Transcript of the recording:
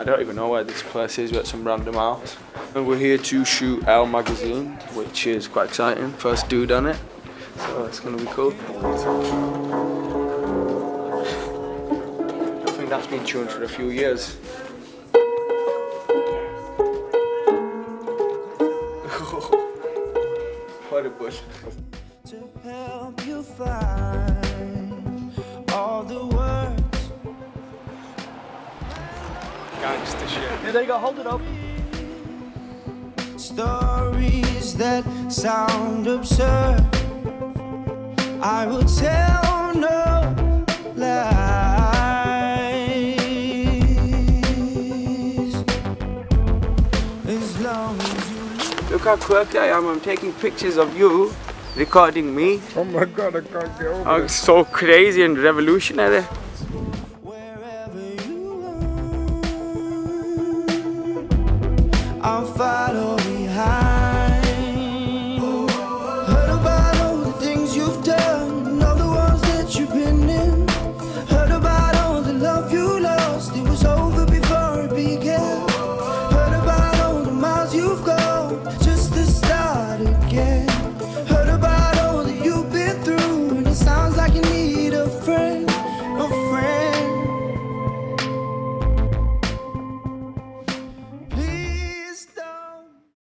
I don't even know where this place is, but some random house. And we're here to shoot ELLE magazine, which is quite exciting. First dude on it, so it's gonna be cool. I think that's been tuned for a few years. what a bush. Gangster shit. Yeah, there you go, hold it up. stories that sound absurd i will tell no lies as long as you Look how quirky I am. I'm taking pictures of you, recording me. Oh my god, I can't get over I'm so crazy and revolutionary.